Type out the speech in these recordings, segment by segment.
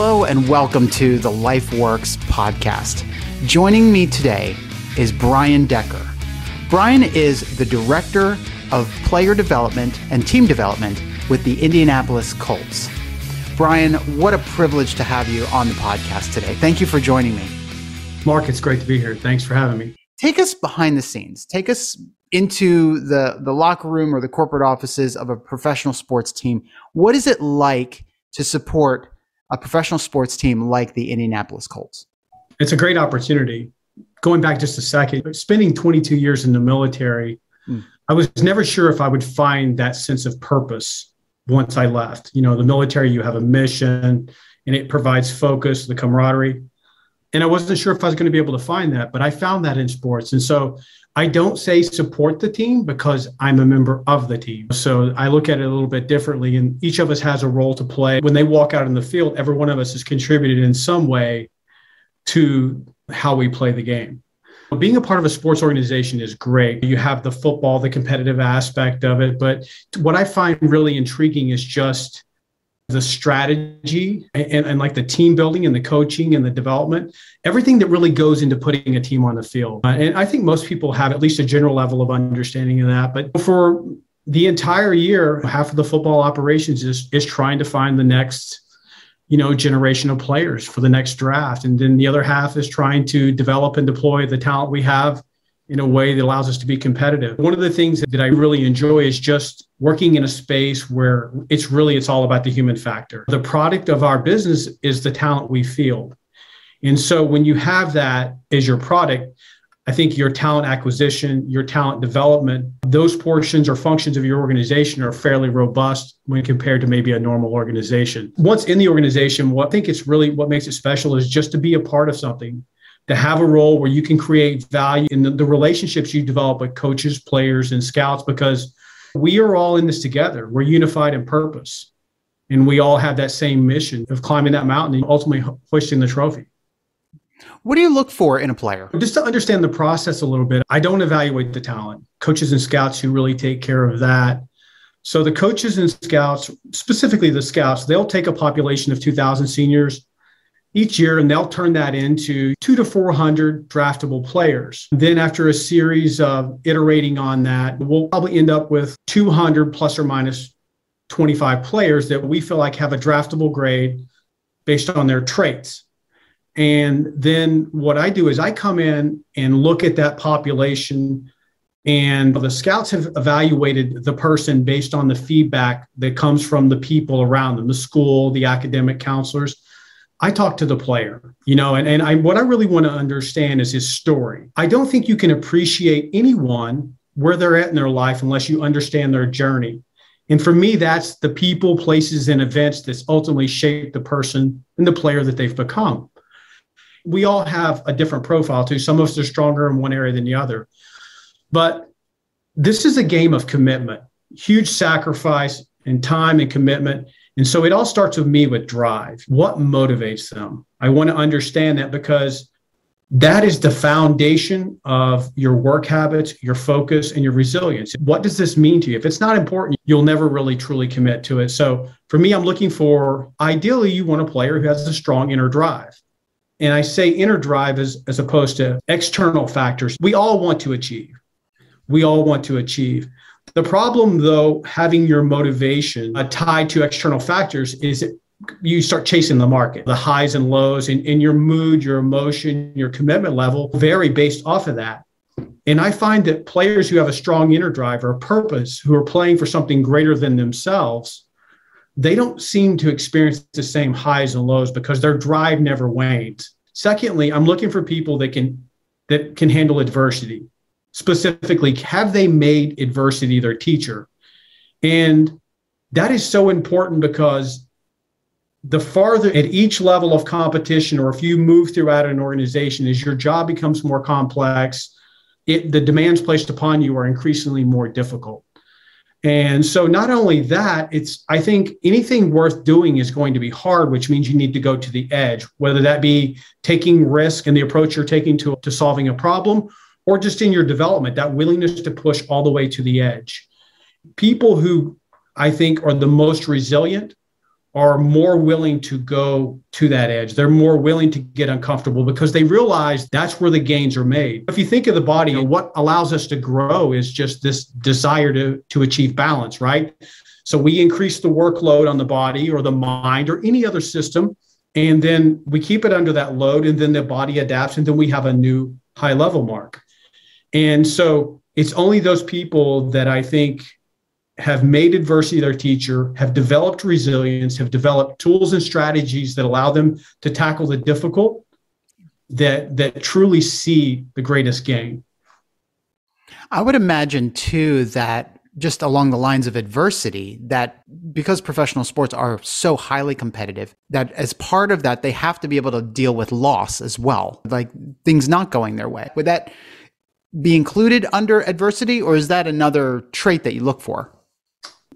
Hello, and welcome to the LifeWorks podcast. Joining me today is Brian Decker. Brian is the Director of Player Development and Team Development with the Indianapolis Colts. Brian, what a privilege to have you on the podcast today. Thank you for joining me. Mark, it's great to be here. Thanks for having me. Take us behind the scenes. Take us into the, the locker room or the corporate offices of a professional sports team. What is it like to support a professional sports team like the Indianapolis Colts? It's a great opportunity. Going back just a second, spending 22 years in the military, mm. I was never sure if I would find that sense of purpose once I left. You know, the military, you have a mission and it provides focus, the camaraderie. And I wasn't sure if I was going to be able to find that, but I found that in sports. And so I don't say support the team because I'm a member of the team. So I look at it a little bit differently, and each of us has a role to play. When they walk out in the field, every one of us has contributed in some way to how we play the game. Being a part of a sports organization is great. You have the football, the competitive aspect of it. But what I find really intriguing is just the strategy and, and, like the team building and the coaching and the development, everything that really goes into putting a team on the field. Uh, and I think most people have at least a general level of understanding of that. But for the entire year, half of the football operations is, is trying to find the next, you know, generation of players for the next draft. And then the other half is trying to develop and deploy the talent we have in a way that allows us to be competitive. One of the things that I really enjoy is just working in a space where it's really it's all about the human factor. The product of our business is the talent we field. And so when you have that as your product, I think your talent acquisition, your talent development, those portions or functions of your organization are fairly robust when compared to maybe a normal organization. Once in the organization, what I think it's really what makes it special is just to be a part of something to have a role where you can create value in the, the, relationships you develop with coaches, players, and scouts because we are all in this together. We're unified in purpose. And we all have that same mission of climbing that mountain and ultimately hoisting the trophy. What do you look for in a player? Just to understand the process a little bit, I don't evaluate the talent. Coaches and scouts who really take care of that. So the coaches and scouts, specifically the scouts, they'll take a population of 2,000 seniors each year, and they'll turn that into two to 400 draftable players. Then, after a series of iterating on that, we'll probably end up with 200 plus or minus 25 players that we feel like have a draftable grade based on their traits. And then what I do is I come in and look at that population and the scouts have evaluated the person based on the feedback that comes from the people around them, the school, the academic counselors. I talk to the player, you know, and, and I what I really want to understand is his story. I don't think you can appreciate anyone where they're at in their life unless you understand their journey. And for me, that's the people, places, and events that's ultimately shaped the person and the player that they've become. We all have a different profile too. Some of us are stronger in one area than the other. But this is a game of commitment, huge sacrifice and time and commitment. And so it all starts with me with drive. What motivates them? I want to understand that because that is the foundation of your work habits, your focus, and your resilience. What does this mean to you? If it's not important, you'll never really truly commit to it. So for me, I'm looking for ideally, you want a player who has a strong inner drive. And I say inner drive as, as opposed to external factors. We all want to achieve. We all want to achieve. The problem, though, having your motivation uh, tied to external factors is it, you start chasing the market. The highs and lows and, in your mood, your emotion, your commitment level vary based off of that. And I find that players who have a strong inner drive or purpose, who are playing for something greater than themselves, they don't seem to experience the same highs and lows because their drive never wanes. Secondly, I'm looking for people that can that can handle adversity specifically have they made adversity their teacher? And that is so important because the farther at each level of competition or if you move throughout an organization as your job becomes more complex it, the demands placed upon you are increasingly more difficult. And so not only that it's i think anything worth doing is going to be hard which means you need to go to the edge whether that be taking risk and the approach you're taking to, to solving a problem or just in your development, that willingness to push all the way to the edge. People who I think are the most resilient are more willing to go to that edge. They're more willing to get uncomfortable because they realize that's where the gains are made. If you think of the body, what allows us to grow is just this desire to, to achieve balance, right? So we increase the workload on the body or the mind or any other system. And then we keep it under that load, and then the body adapts, and then we have a new high level mark. And so it's only those people that I think have made adversity their teacher, have developed resilience, have developed tools and strategies that allow them to tackle the difficult that that truly see the greatest gain. I would imagine too that just along the lines of adversity that because professional sports are so highly competitive that as part of that they have to be able to deal with loss as well like things not going their way would that be included under adversity or is that another trait that you look for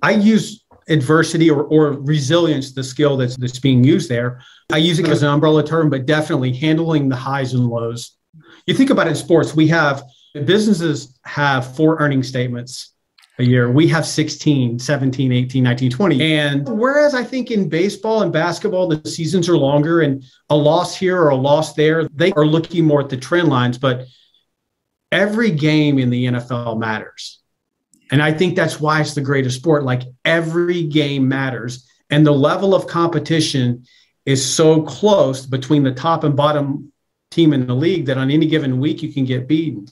I use adversity or, or resilience, the skill that's, that's being used there. I use it as an umbrella term, but definitely handling the highs and lows. You think about it in sports, we have businesses have four earning statements a year. We have 16, 17, 18, 19, 20. And whereas I think in baseball and basketball, the seasons are longer and a loss here or a loss there, they are looking more at the trend lines. But every game in the NFL matters. And I think that's why it's the greatest sport. Like every game matters. And the level of competition is so close between the top and bottom team in the league that on any given week you can get beaten.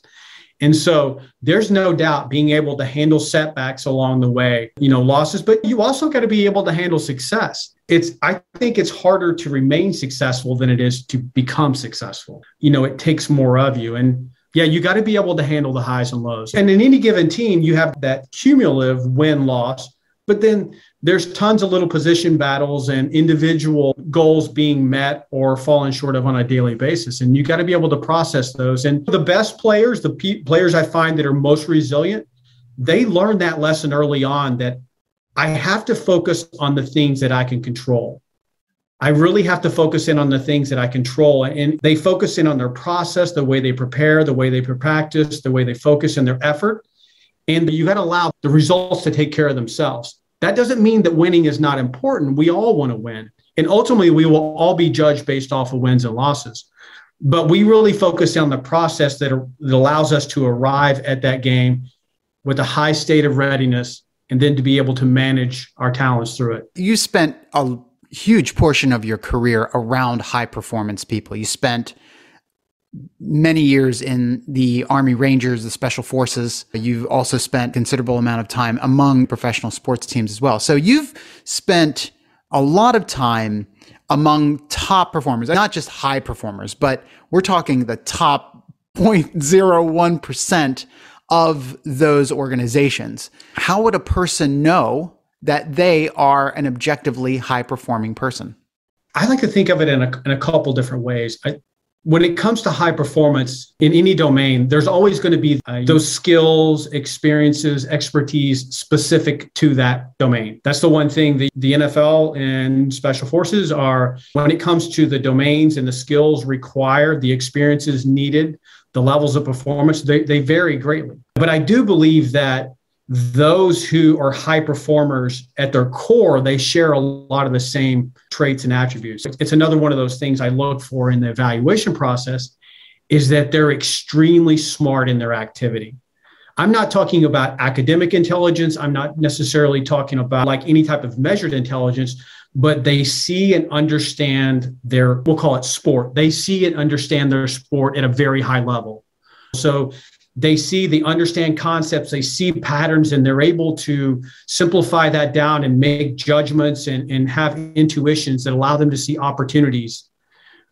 And so there's no doubt being able to handle setbacks along the way, you know, losses, but you also got to be able to handle success. It's, I think it's harder to remain successful than it is to become successful. You know, it takes more of you. And yeah, you got to be able to handle the highs and lows. And in any given team, you have that cumulative win loss, but then there's tons of little position battles and individual goals being met or falling short of on a daily basis. And you got to be able to process those. And the best players, the players I find that are most resilient, they learn that lesson early on that I have to focus on the things that I can control. I really have to focus in on the things that I control. And they focus in on their process, the way they prepare, the way they practice, the way they focus in their effort. And you got to allow the results to take care of themselves. That doesn't mean that winning is not important. We all want to win. And ultimately, we will all be judged based off of wins and losses. But we really focus on the process that, that allows us to arrive at that game with a high state of readiness and then to be able to manage our talents through it. You spent a huge portion of your career around high performance people. You spent many years in the Army Rangers, the Special Forces. You've also spent considerable amount of time among professional sports teams as well. So you've spent a lot of time among top performers, not just high performers, but we're talking the top 0.01% of those organizations. How would a person know that they are an objectively high performing person? I like to think of it in a, in a couple different ways. I, when it comes to high performance in any domain, there's always going to be uh, those skills, experiences, expertise specific to that domain. That's the one thing the, the NFL and special forces are when it comes to the domains and the skills required, the experiences needed, the levels of performance, they, they vary greatly. But I do believe that those who are high performers at their core, they share a lot of the same traits and attributes. It's another one of those things I look for in the evaluation process is that they're extremely smart in their activity. I'm not talking about academic intelligence. I'm not necessarily talking about like any type of measured intelligence, but they see and understand their, we'll call it sport. They see and understand their sport at a very high level. So they see they understand concepts they see patterns and they're able to simplify that down and make judgments and, and have intuitions that allow them to see opportunities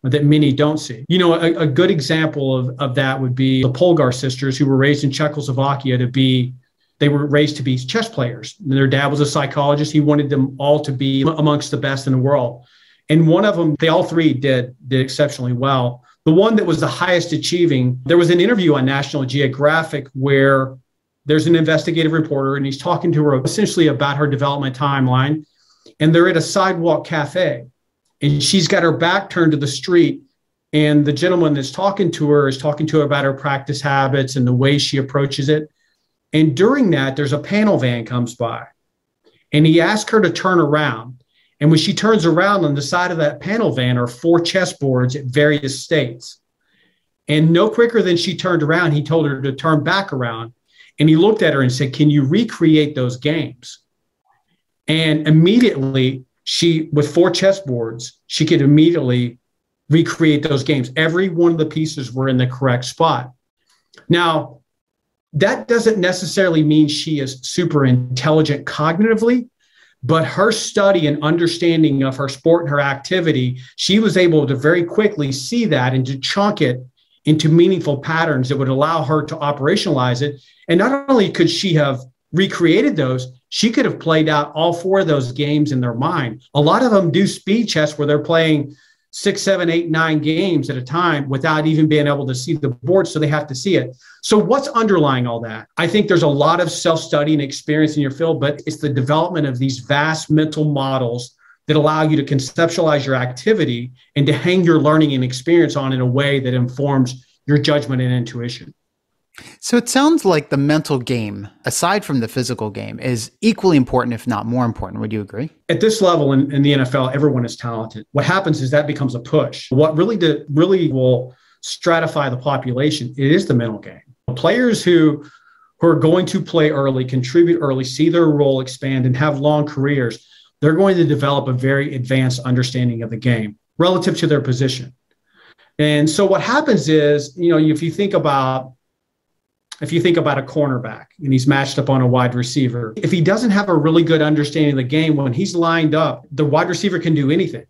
that many don't see. You know a, a good example of, of that would be the polgar sisters who were raised in czechoslovakia to be they were raised to be chess players. Their dad was a psychologist. He wanted them all to be amongst the best in the world. And one of them they all three did did exceptionally well the one that was the highest achieving, there was an interview on National Geographic where there's an investigative reporter and he's talking to her essentially about her development timeline. And they're at a sidewalk cafe and she's got her back turned to the street. And the gentleman that's talking to her is talking to her about her practice habits and the way she approaches it. And during that, there's a panel van comes by and he asks her to turn around. And when she turns around on the side of that panel van are four chessboards at various states. And no quicker than she turned around, he told her to turn back around. And he looked at her and said, Can you recreate those games? And immediately, she, with four chessboards, she could immediately recreate those games. Every one of the pieces were in the correct spot. Now, that doesn't necessarily mean she is super intelligent cognitively, but her study and understanding of her sport and her activity, she was able to very quickly see that and to chunk it into meaningful patterns that would allow her to operationalize it. And not only could she have recreated those, she could have played out all four of those games in their mind. A lot of them do speed chess where they're playing six, seven, eight, nine games at a time without even being able to see the board. So they have to see it. So, what's underlying all that? I think there's a lot of self study and experience in your field, but it's the development of these vast mental models that allow you to conceptualize your activity and to hang your learning and experience on in a way that informs your judgment and intuition. So it sounds like the mental game, aside from the physical game, is equally important, if not more important. Would you agree? At this level in, in the NFL, everyone is talented. What happens is that becomes a push. What really did, really will stratify the population, it is the mental game. Players who who are going to play early, contribute early, see their role expand, and have long careers, they're going to develop a very advanced understanding of the game relative to their position. And so what happens is, you know, if you think about if you think about a cornerback and he's matched up on a wide receiver, if he doesn't have a really good understanding of the game, when he's lined up, the wide receiver can do anything.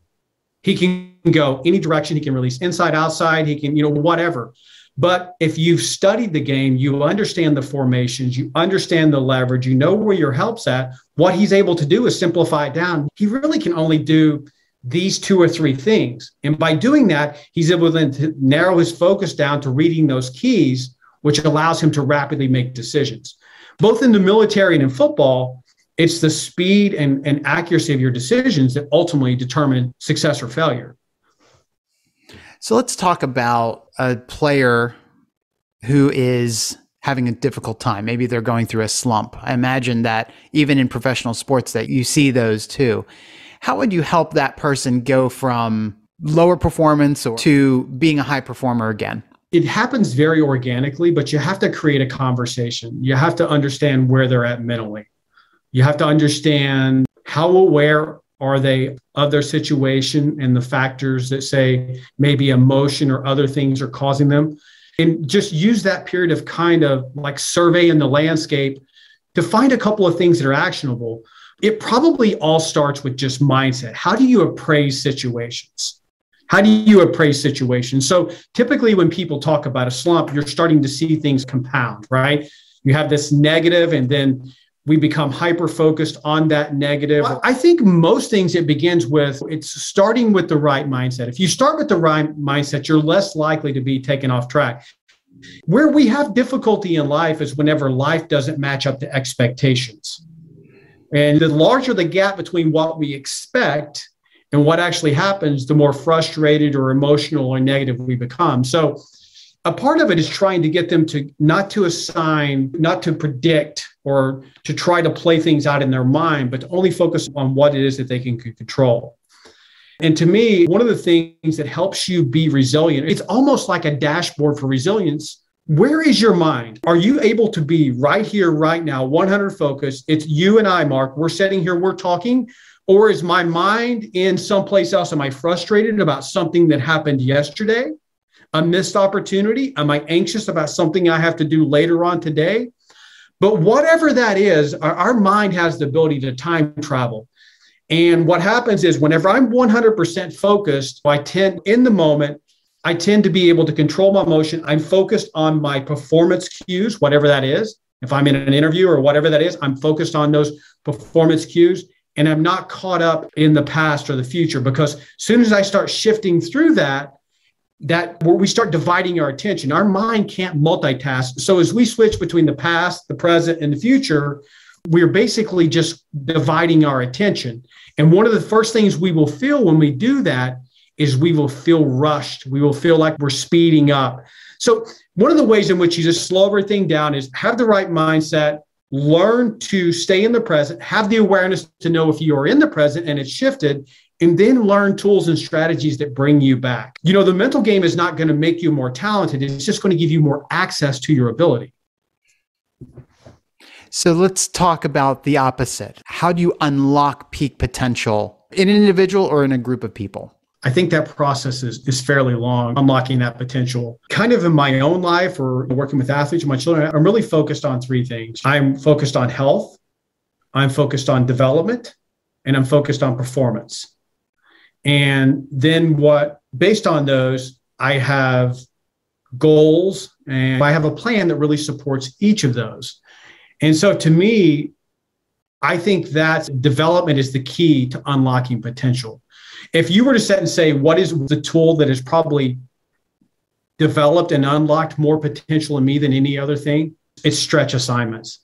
He can go any direction. He can release inside, outside. He can, you know, whatever. But if you've studied the game, you understand the formations, you understand the leverage, you know where your help's at. What he's able to do is simplify it down. He really can only do these two or three things. And by doing that, he's able to narrow his focus down to reading those keys, which allows him to rapidly make decisions. Both in the military and in football, it's the speed and, and accuracy of your decisions that ultimately determine success or failure. So let's talk about a player who is having a difficult time. Maybe they're going through a slump. I imagine that even in professional sports that you see those too. How would you help that person go from lower performance or to being a high performer again? It happens very organically, but you have to create a conversation. You have to understand where they're at mentally. You have to understand how aware are they of their situation and the factors that say maybe emotion or other things are causing them? And just use that period of kind of like surveying the landscape to find a couple of things that are actionable. It probably all starts with just mindset. How do you appraise situations? How do you appraise situations? So typically, when people talk about a slump, you're starting to see things compound, right? You have this negative, and then we become hyper focused on that negative. I think most things it begins with it's starting with the right mindset. If you start with the right mindset, you're less likely to be taken off track. Where we have difficulty in life is whenever life doesn't match up to expectations. And the larger the gap between what we expect and what actually happens, the more frustrated or emotional or negative we become. So a part of it is trying to get them to not to assign, not to predict or to try to play things out in their mind, but to only focus on what it is that they can control. And to me, one of the things that helps you be resilient, it's almost like a dashboard for resilience. Where is your mind? Are you able to be right here, right now, 100 focus? It's you and I, Mark. We're sitting here, we're talking. Or is my mind in someplace else? Am I frustrated about something that happened yesterday? A missed opportunity? Am I anxious about something I have to do later on today? But whatever that is, our, our mind has the ability to time travel. And what happens is whenever I'm 100% focused, I tend in the moment, I tend to be able to control my emotion. I'm focused on my performance cues, whatever that is. If I'm in an interview or whatever that is, I'm focused on those performance cues and I'm not caught up in the past or the future because as soon as I start shifting through that, that where we start dividing our attention. Our mind can't multitask. So as we switch between the past, the present, and the future, we're basically just dividing our attention. And one of the first things we will feel when we do that is we will feel rushed. We will feel like we're speeding up. So one of the ways in which you just slow everything down is have the right mindset, learn to stay in the present, have the awareness to know if you are in the present and it's shifted, and then learn tools and strategies that bring you back. You know, the mental game is not going to make you more talented, it's just going to give you more access to your ability. So let's talk about the opposite. How do you unlock peak potential in an individual or in a group of people? I think that process is, is fairly long, unlocking that potential. Kind of in my own life or working with athletes my children, I'm really focused on three things. I'm focused on health, I'm focused on development, and I'm focused on performance. And then what, based on those, I have goals and I have a plan that really supports each of those. And so to me, I think that development is the key to unlocking potential. If you were to set and say, what is the tool that has probably developed and unlocked more potential in me than any other thing? It's stretch assignments.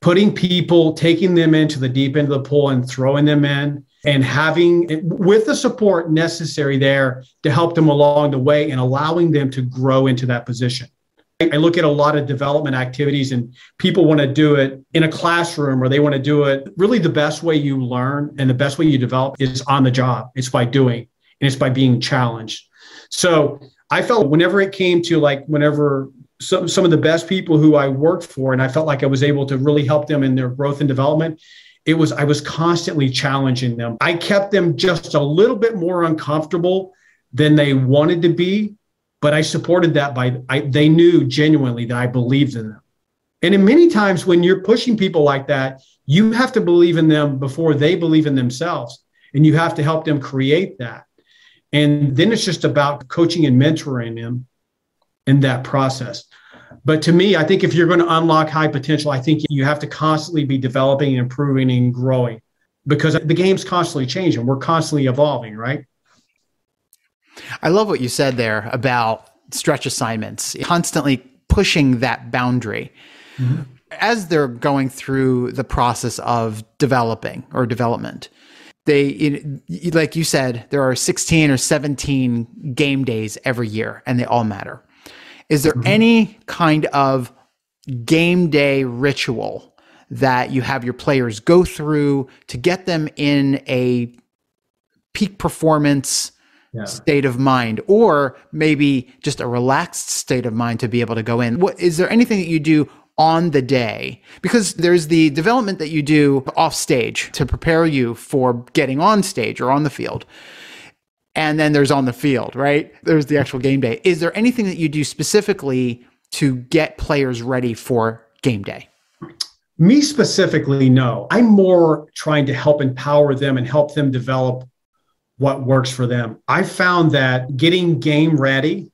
Putting people, taking them into the deep end of the pool and throwing them in and having with the support necessary there to help them along the way and allowing them to grow into that position. I look at a lot of development activities and people want to do it in a classroom or they want to do it. Really, the best way you learn and the best way you develop is on the job. It's by doing and it's by being challenged. So I felt whenever it came to like, whenever some, some of the best people who I worked for, and I felt like I was able to really help them in their growth and development, it was, I was constantly challenging them. I kept them just a little bit more uncomfortable than they wanted to be but I supported that by I, they knew genuinely that I believed in them. And in many times when you're pushing people like that, you have to believe in them before they believe in themselves, and you have to help them create that. And then it's just about coaching and mentoring them in that process. But to me, I think if you're going to unlock high potential, I think you have to constantly be developing and improving and growing because the game's constantly changing. We're constantly evolving, right? I love what you said there about stretch assignments, constantly pushing that boundary. Mm-hmm. As they're going through the process of developing or development, they, like you said, there are 16 or 17 game days every year and they all matter. Is there mm-hmm. any kind of game day ritual that you have your players go through to get them in a peak performance yeah. state of mind or maybe just a relaxed state of mind to be able to go in. What is there anything that you do on the day? Because there's the development that you do off stage to prepare you for getting on stage or on the field and then there's on the field right? There's the actual game day. Is there anything that you do specifically to get players ready for game day? Me specifically no. I'm more trying to help empower them and help them develop what works for them. I found that getting game ready,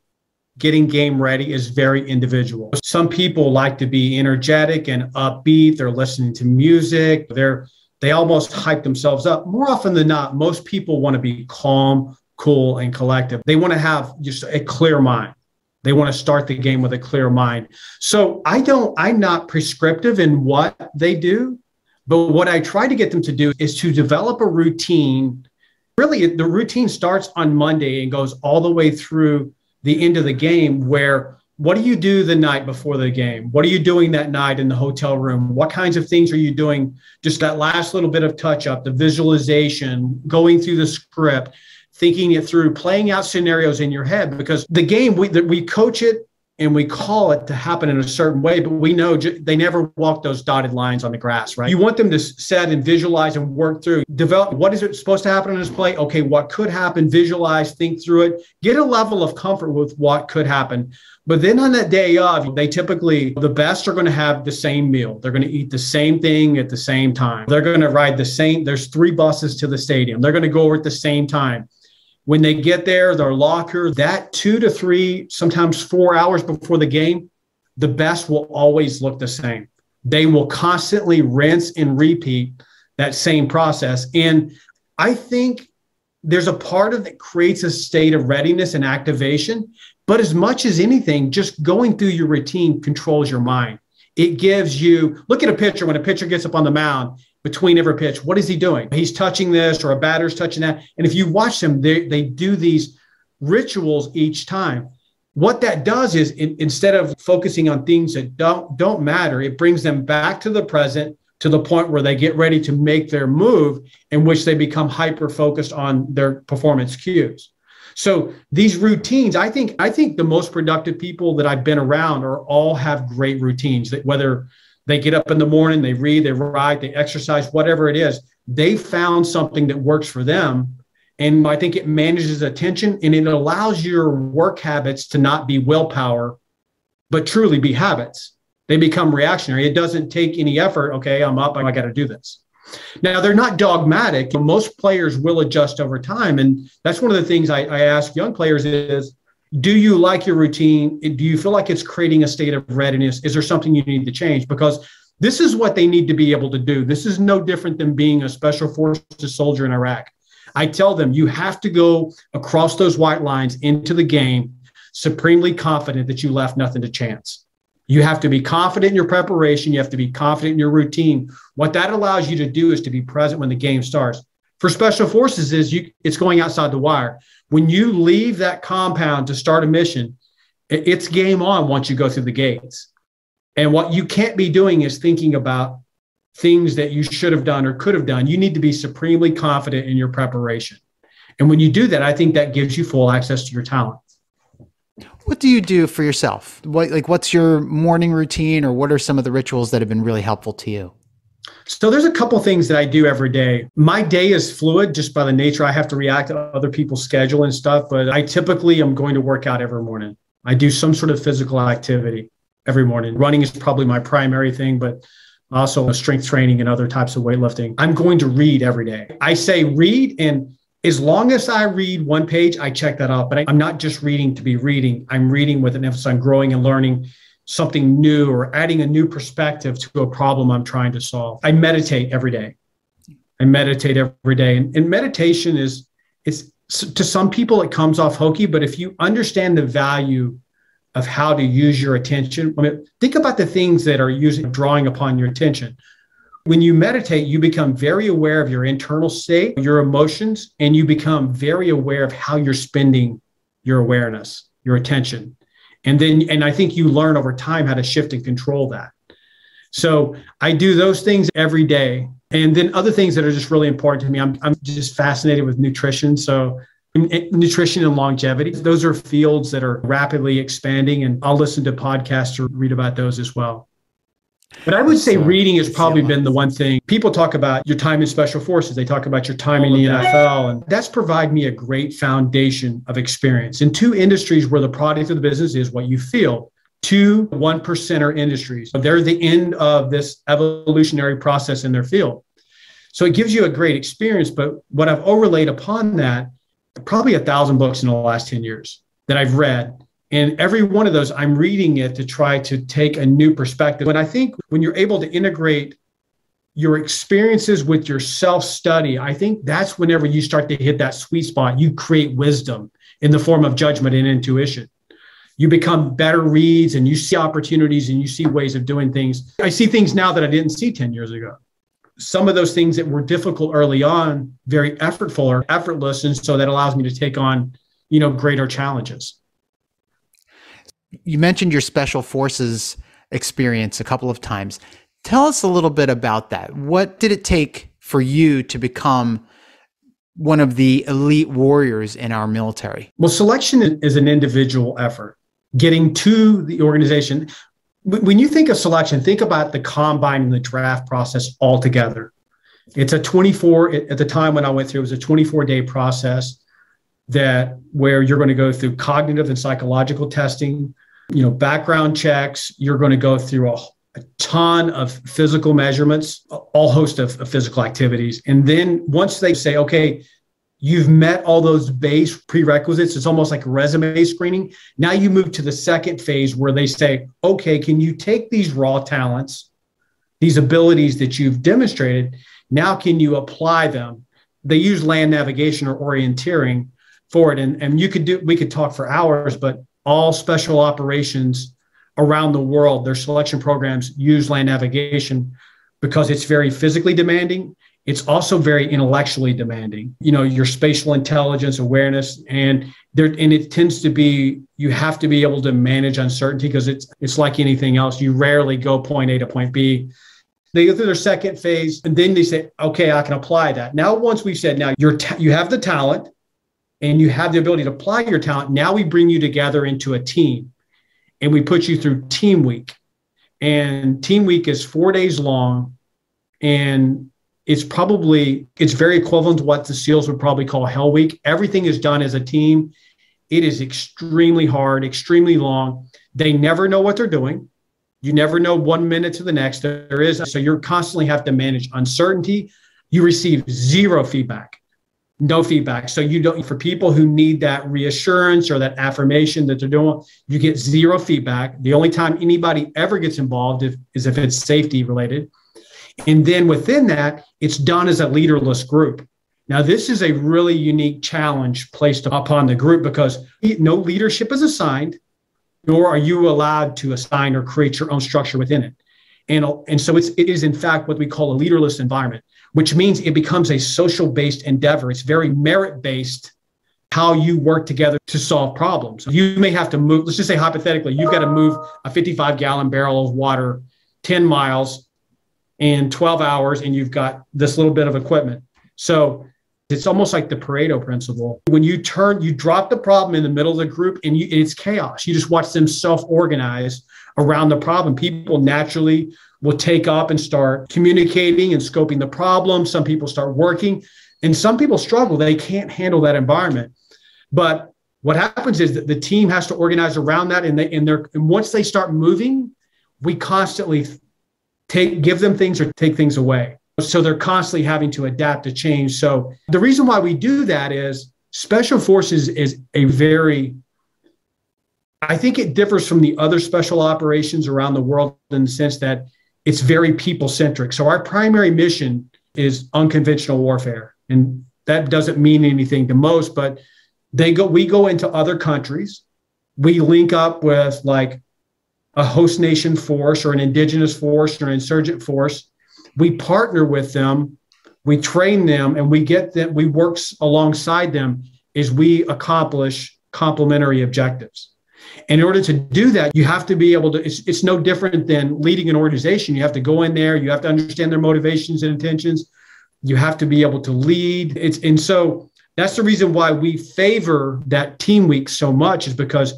getting game ready is very individual. Some people like to be energetic and upbeat. They're listening to music. They're they almost hype themselves up. More often than not, most people want to be calm, cool, and collective. They want to have just a clear mind. They want to start the game with a clear mind. So I don't, I'm not prescriptive in what they do, but what I try to get them to do is to develop a routine really the routine starts on Monday and goes all the way through the end of the game where what do you do the night before the game? What are you doing that night in the hotel room? What kinds of things are you doing? Just that last little bit of touch up, the visualization, going through the script, thinking it through, playing out scenarios in your head because the game we we coach it and we call it to happen in a certain way, but we know they never walk those dotted lines on the grass, right? You want them to set and visualize and work through, develop what is it supposed to happen on this play? Okay, what could happen? Visualize, think through it, get a level of comfort with what could happen. But then on that day of, they typically, the best are going to have the same meal. They're going to eat the same thing at the same time. They're going to ride the same, there's three buses to the stadium. They're going to go over at the same time. When they get there, their locker, that two to three, sometimes four hours before the game, the best will always look the same. They will constantly rinse and repeat that same process. And I think there's a part of it that creates a state of readiness and activation. But as much as anything, just going through your routine controls your mind. It gives you look at a pitcher when a pitcher gets up on the mound between every pitch. What is he doing? He's touching this or a batter's touching that. And if you watch them, they, they do these rituals each time. what that does is in, instead of focusing on things that don't don't matter, it brings them back to the present to the point where they get ready to make their move in which they become hyper focused on their performance cues. So these routines, I think, I think the most productive people that I've been around are all have great routines that whether they get up in the morning, they read, they write, they exercise, whatever it is, they found something that works for them. And I think it manages attention and it allows your work habits to not be willpower, but truly be habits. They become reactionary. It doesn't take any effort. Okay, I'm up. I got to do this. Now, they're not dogmatic. Most players will adjust over time. And that's one of the things I, I ask young players is, do you like your routine? Do you feel like it's creating a state of readiness? Is there something you need to change? Because this is what they need to be able to do. This is no different than being a special forces soldier in Iraq. I tell them you have to go across those white lines into the game supremely confident that you left nothing to chance. You have to be confident in your preparation. You have to be confident in your routine. What that allows you to do is to be present when the game starts. For special forces is you it's going outside the wire. When you leave that compound to start a mission, it's game on once you go through the gates. And what you can't be doing is thinking about things that you should have done or could have done. You need to be supremely confident in your preparation. And when you do that, I think that gives you full access to your talent. What do you do for yourself? What like what's your morning routine or what are some of the rituals that have been really helpful to you? So there's a couple things that I do every day. My day is fluid just by the nature I have to react to other people's schedule and stuff, but I typically am going to work out every morning. I do some sort of physical activity every morning. Running is probably my primary thing, but also strength training and other types of weightlifting. I'm going to read every day. I say read and as long as I read one page, I check that off. But I'm not just reading to be reading. I'm reading with an emphasis on growing and learning something new or adding a new perspective to a problem I'm trying to solve. I meditate every day. I meditate every day. And, and meditation is, it's to some people it comes off hokey, but if you understand the value of how to use your attention, I mean, think about the things that are using drawing upon your attention. When you meditate, you become very aware of your internal state, your emotions, and you become very aware of how you're spending your awareness, your attention. And then, and I think you learn over time how to shift and control that. So I do those things every day. And then other things that are just really important to me, I'm, I'm just fascinated with nutrition. So nutrition and longevity, those are fields that are rapidly expanding. And I'll listen to podcasts or read about those as well. But I would say reading has probably been the one thing. People talk about your time in special forces. They talk about your time in the NFL. And that's provided me a great foundation of experience in two industries where the product of the business is what you feel. Two one percenter industries. They're the end of this evolutionary process in their field. So it gives you a great experience. But what I've overlaid upon that, probably a thousand books in the last 10 years that I've read and every one of those, I'm reading it to try to take a new perspective. And I think when you're able to integrate your experiences with your self study, I think that's whenever you start to hit that sweet spot, you create wisdom in the form of judgment and intuition. You become better reads and you see opportunities and you see ways of doing things. I see things now that I didn't see 10 years ago. Some of those things that were difficult early on, very effortful or effortless. And so that allows me to take on, you know, greater challenges you mentioned your special forces experience a couple of times. Tell us a little bit about that. What did it take for you to become one of the elite warriors in our military? Well, selection is an individual effort. Getting to the organization, when you think of selection, think about the combine and the draft process altogether. It's a 24, at the time when I went through, it was a 24 day process that where you're going to go through cognitive and psychological testing, you know, background checks. You're going to go through a, a ton of physical measurements, all host of, of physical activities, and then once they say, okay, you've met all those base prerequisites. It's almost like resume screening. Now you move to the second phase where they say, okay, can you take these raw talents, these abilities that you've demonstrated? Now, can you apply them? They use land navigation or orienteering for it. And, and you could do, we could talk for hours, but all special operations around the world, their selection programs use land navigation because it's very physically demanding it's also very intellectually demanding. You know, your spatial intelligence, awareness, and there and it tends to be you have to be able to manage uncertainty because it's it's like anything else. You rarely go point A to point B. They go through their second phase, and then they say, "Okay, I can apply that." Now, once we've said, "Now you're ta- you have the talent, and you have the ability to apply your talent," now we bring you together into a team, and we put you through Team Week, and Team Week is four days long, and it's probably it's very equivalent to what the SEALs would probably call Hell Week. Everything is done as a team. It is extremely hard, extremely long. They never know what they're doing. You never know one minute to the next. There is so you're constantly have to manage uncertainty. You receive zero feedback, no feedback. So you don't for people who need that reassurance or that affirmation that they're doing, you get zero feedback. The only time anybody ever gets involved if, is if it's safety related. And then within that, it's done as a leaderless group. Now, this is a really unique challenge placed upon the group because no leadership is assigned, nor are you allowed to assign or create your own structure within it. And, and so it's, it is, in fact, what we call a leaderless environment, which means it becomes a social based endeavor. It's very merit based how you work together to solve problems. You may have to move, let's just say hypothetically, you've got to move a 55 gallon barrel of water 10 miles in 12 hours and you've got this little bit of equipment. So it's almost like the Pareto principle. When you turn, you drop the problem in the middle of the group and you, it's chaos. You just watch them self organize around the problem. People naturally will take up and start communicating and scoping the problem. Some people start working and some people struggle. They can't handle that environment. But what happens is that the team has to organize around that and they and they're and once they start moving, we constantly take give them things or take things away. So they're constantly having to adapt to change. So the reason why we do that is special forces is a very I think it differs from the other special operations around the world in the sense that it's very people centric. So our primary mission is unconventional warfare. And that doesn't mean anything to most, but they go we go into other countries. We link up with like a host nation force or an indigenous force or an insurgent force. We partner with them, we train them, and we get them, we work alongside them as we accomplish complementary objectives. And in order to do that, you have to be able to, it's, it's no different than leading an organization. You have to go in there, you have to understand their motivations and intentions. You have to be able to lead. It's and so that's the reason why we favor that team week so much, is because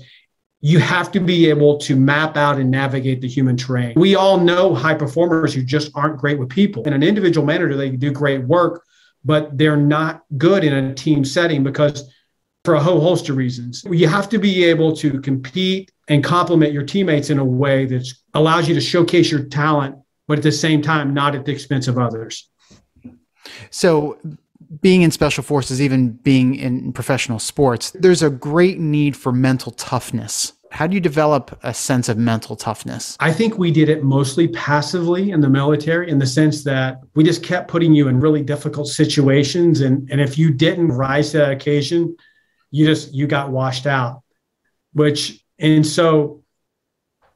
you have to be able to map out and navigate the human terrain. We all know high performers who just aren't great with people. In an individual manager, they do great work, but they're not good in a team setting because for a whole host of reasons. You have to be able to compete and complement your teammates in a way that allows you to showcase your talent, but at the same time, not at the expense of others. So, being in special forces, even being in professional sports, there's a great need for mental toughness. How do you develop a sense of mental toughness? I think we did it mostly passively in the military in the sense that we just kept putting you in really difficult situations. And, and if you didn't rise to that occasion, you just you got washed out. Which and so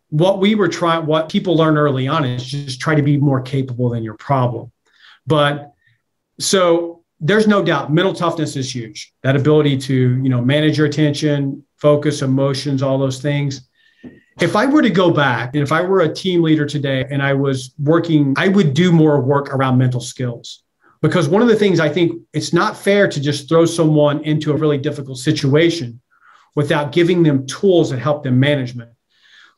what we were trying, what people learn early on is just try to be more capable than your problem. But so there's no doubt mental toughness is huge. That ability to, you know, manage your attention, focus, emotions, all those things. If I were to go back and if I were a team leader today and I was working, I would do more work around mental skills. Because one of the things I think it's not fair to just throw someone into a really difficult situation without giving them tools that help them management.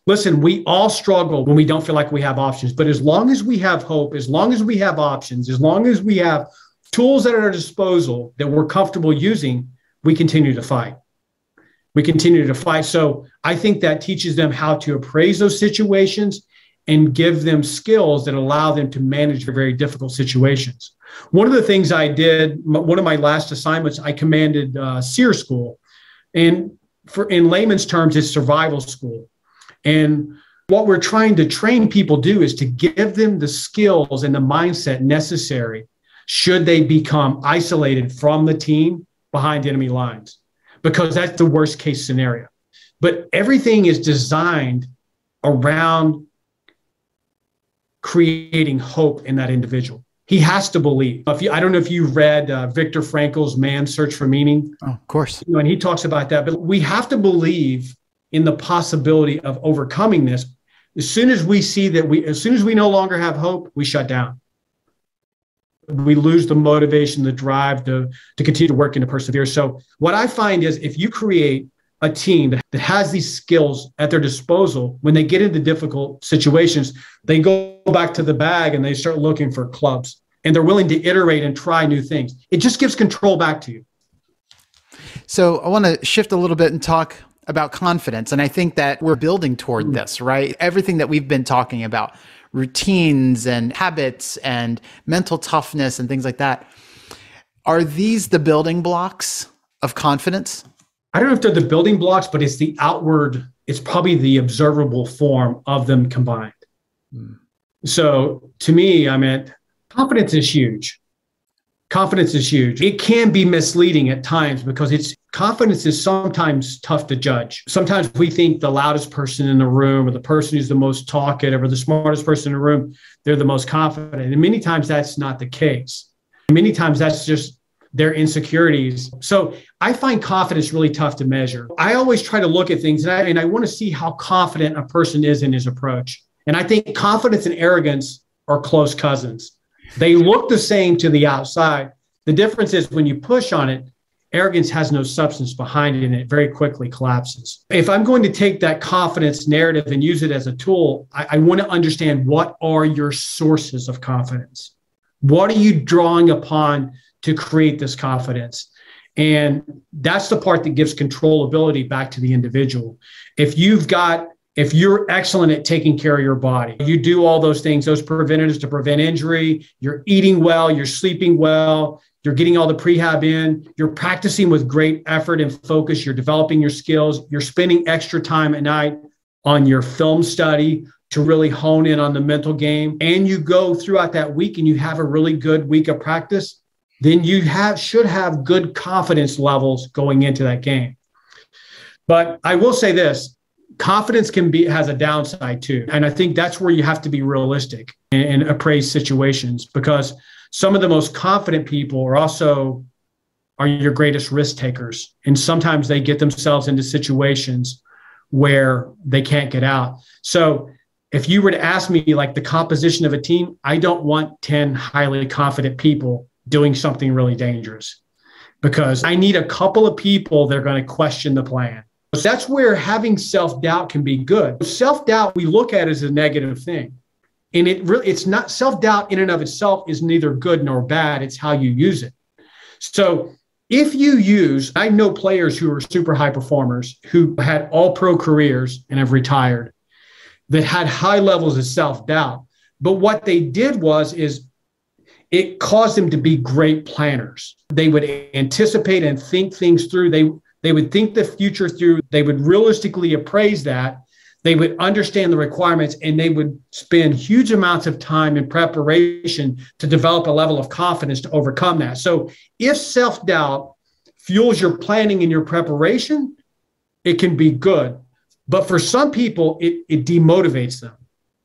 Listen, we all struggle when we don't feel like we have options, but as long as we have hope, as long as we have options, as long as we have tools at our disposal that we're comfortable using, we continue to fight. We continue to fight. So I think that teaches them how to appraise those situations and give them skills that allow them to manage very difficult situations. One of the things I did, one of my last assignments, I commanded uh, SERE school, and for in layman's terms, it's survival school. And what we're trying to train people do is to give them the skills and the mindset necessary should they become isolated from the team behind enemy lines, because that's the worst case scenario. But everything is designed around creating hope in that individual. he has to believe. If you, I don't know if you read uh, Viktor Frankl's Man's Search for Meaning. Oh, of course. You know, and he talks about that. But we have to believe in the possibility of overcoming this. As soon as we see that we, as soon as we no longer have hope, we shut down. We lose the motivation, the drive to, to continue to work and to persevere. So, what I find is if you create a team that, has these skills at their disposal, when they get into difficult situations, they go back to the bag and they start looking for clubs and they're willing to iterate and try new things. It just gives control back to you. So I want to shift a little bit and talk about confidence. And I think that we're building toward mm. this, right? Everything that we've been talking about, routines and habits and mental toughness and things like that. Are these the building blocks of confidence? I don't know if they're the building blocks, but it's the outward, it's probably the observable form of them combined. Mm. So to me, I mean, confidence is huge. Confidence is huge. It can be misleading at times because it's confidence is sometimes tough to judge. Sometimes we think the loudest person in the room or the person who's the most talkative or the smartest person in the room, they're the most confident. And many times that's not the case. Many times that's just their insecurities. So I find confidence really tough to measure. I always try to look at things and I, and I want to see how confident a person is in his approach. And I think confidence and arrogance are close cousins. They look the same to the outside. The difference is when you push on it, arrogance has no substance behind it and it very quickly collapses. If I'm going to take that confidence narrative and use it as a tool, I, I want to understand what are your sources of confidence? What are you drawing upon to create this confidence. And that's the part that gives controllability back to the individual. If you've got, if you're excellent at taking care of your body, you do all those things, those preventatives to prevent injury, you're eating well, you're sleeping well, you're getting all the prehab in, you're practicing with great effort and focus, you're developing your skills, you're spending extra time at night on your film study to really hone in on the mental game, and you go throughout that week and you have a really good week of practice, then you have should have good confidence levels going into that game. But I will say this, confidence can be has a downside too. And I think that's where you have to be realistic and, and appraise situations because some of the most confident people are also are your greatest risk takers. And sometimes they get themselves into situations where they can't get out. So if you were to ask me like the composition of a team, I don't want 10 highly confident people doing something really dangerous because I need a couple of people that are going to question the plan. That's where having self doubt can be good. Self doubt we look at as a negative thing. And it really, it's not self doubt in and of itself is neither good nor bad. It's how you use it. So if you use, I know players who are super high performers who had all pro careers and have retired that had high levels of self doubt. But what they did was is it caused them to be great planners. They would anticipate and think things through. They they would think the future through. They would realistically appraise that. They would understand the requirements and they would spend huge amounts of time in preparation to develop a level of confidence to overcome that. So if self-doubt fuels your planning and your preparation, it can be good. But for some people, it, it demotivates them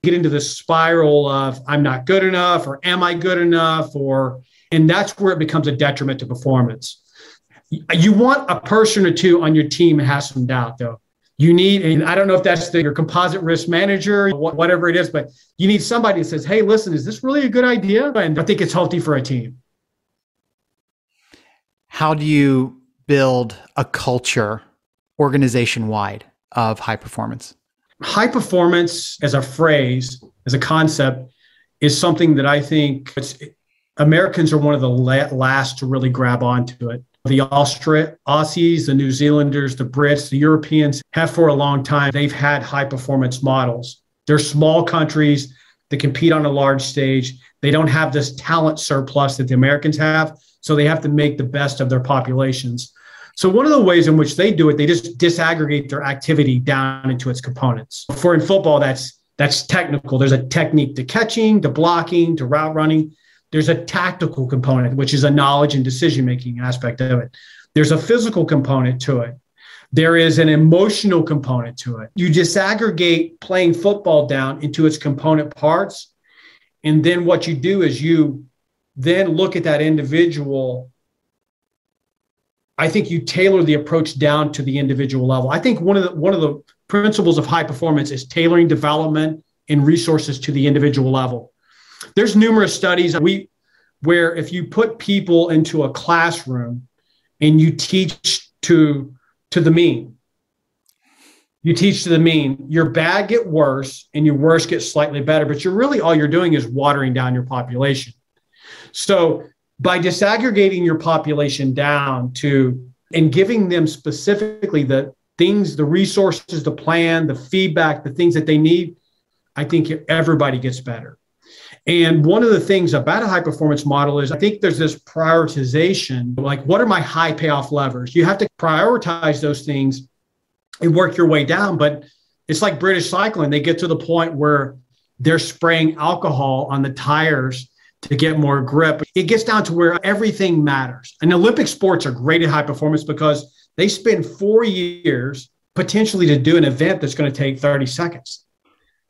get into this spiral of I'm not good enough or am I good enough or and that's where it becomes a detriment to performance. You want a person or two on your team that has some doubt though. You need, and I don't know if that's the, your composite risk manager, whatever it is, but you need somebody that says, hey, listen, is this really a good idea? And I think it's healthy for a team. How do you build a culture organization wide of high performance? High performance as a phrase, as a concept, is something that I think Americans are one of the last to really grab onto it. The Austri- Aussies, the New Zealanders, the Brits, the Europeans have for a long time, they've had high performance models. They're small countries that compete on a large stage. They don't have this talent surplus that the Americans have. So they have to make the best of their populations. So one of the ways in which they do it, they just disaggregate their activity down into its components. For in football, that's that's technical. There's a technique to catching, to blocking, to route running. There's a tactical component, which is a knowledge and decision making aspect of it. There's a physical component to it. There is an emotional component to it. You disaggregate playing football down into its component parts. And then what you do is you then look at that individual I think you tailor the approach down to the individual level. I think one of the one of the principles of high performance is tailoring development and resources to the individual level. There's numerous studies we where if you put people into a classroom and you teach to to the mean, you teach to the mean, your bad get worse and your worse get slightly better, but you're really all you're doing is watering down your population. So by disaggregating your population down to and giving them specifically the things, the resources, the plan, the feedback, the things that they need, I think everybody gets better. And one of the things about a high performance model is I think there's this prioritization like, what are my high payoff levers? You have to prioritize those things and work your way down. But it's like British cycling, they get to the point where they're spraying alcohol on the tires to get more grip. It gets down to where everything matters. And Olympic sports are great at high performance because they spend four years potentially to do an event that's going to take 30 seconds.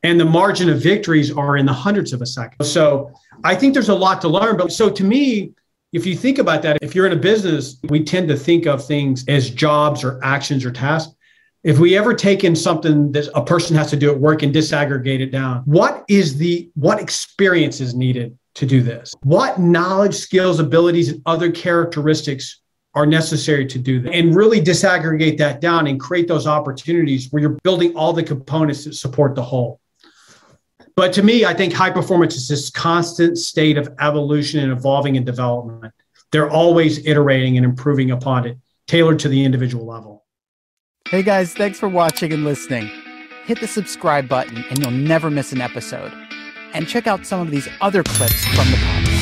And the margin of victories are in the hundreds of a second. So I think there's a lot to learn. But so to me, if you think about that, if you're in a business, we tend to think of things as jobs or actions or tasks. If we ever take in something that a person has to do at work and disaggregate it down, what is the what experience is needed to do this? What knowledge, skills, abilities, and other characteristics are necessary to do that? And really disaggregate that down and create those opportunities where you're building all the components that support the whole. But to me, I think high performance is this constant state of evolution and evolving and development. They're always iterating and improving upon it, tailored to the individual level. Hey guys, thanks for watching and listening. Hit the subscribe button and you'll never miss an episode and check out some of these other clips from the podcast.